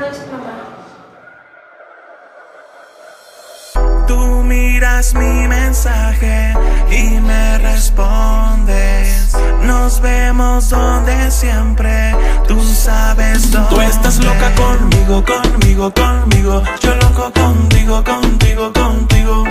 Mamá. Tú miras mi mensaje y me respondes. Nos vemos donde siempre, tú sabes dónde. Tú estás loca conmigo, conmigo, conmigo. Yo loco contigo, contigo, contigo.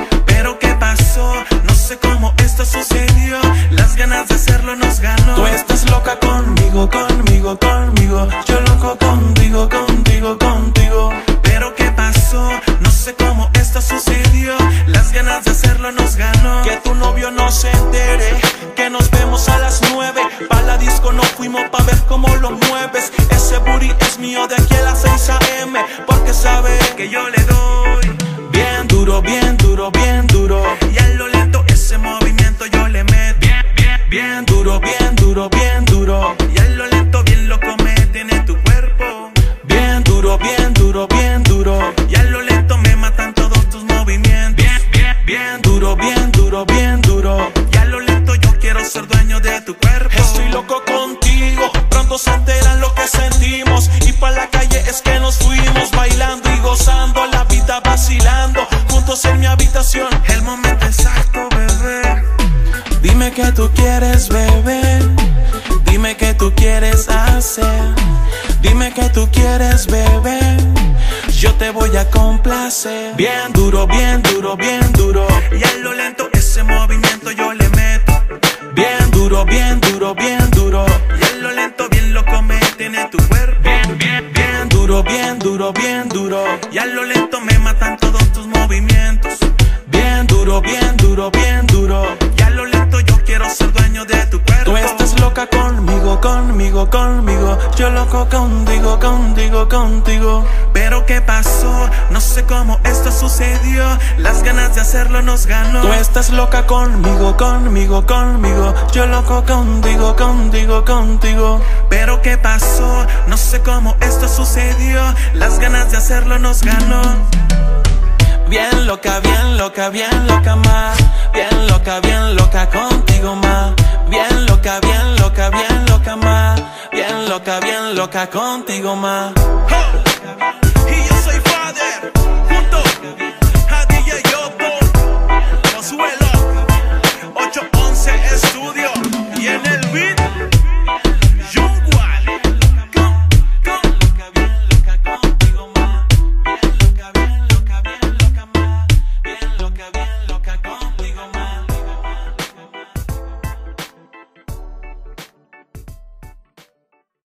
Conmigo, conmigo. Yo loco contigo, contigo, contigo. Pero ¿qué pasó? No sé cómo esto sucedió. Las ganas de hacerlo nos ganó. Que tu novio no se entere. Que nos vemos a las nueve. Pa' la disco no fuimos pa' ver cómo lo mueves. Ese booty es mío de aquí a las 6 a.m. Porque sabe que yo le doy. Bien duro, bien duro, bien duro. Y a lo lento ese movimiento yo le meto. Bien, bien, bien duro, bien duro, bien duro. Y a lo lento bien loco me tiene tu cuerpo. Bien duro, bien duro, bien duro. Y a lo lento me matan todos tus movimientos. Bien, bien, bien duro, bien duro, bien duro. Y a lo lento yo quiero ser dueño de tu cuerpo. Estoy loco contigo, pronto se Dime que tú quieres, bebé. Dime que tú quieres hacer. Dime que tú quieres, bebé. Yo te voy a complacer. Bien duro, bien duro, bien duro. Y a lo lento ese movimiento yo le meto. Bien duro, bien duro, bien duro. Y a lo lento bien loco me tiene tu cuerpo. Bien, bien, bien duro, bien duro, bien duro. Y a lo lento me matan todos tus movimientos. Bien duro, bien duro, bien duro. Dueño de tu cuerpo. Tú estás loca conmigo, conmigo, conmigo. Yo loco contigo, contigo, contigo. Pero ¿qué pasó? No sé cómo esto sucedió. Las ganas de hacerlo nos ganó. Tú estás loca conmigo, conmigo, conmigo. Yo loco contigo, contigo, contigo. Pero ¿qué pasó? No sé cómo esto sucedió. Las ganas de hacerlo nos ganó. Bien loca, bien loca, bien loca más. Bien loca, bien loca contigo más. Loca, bien loca contigo más.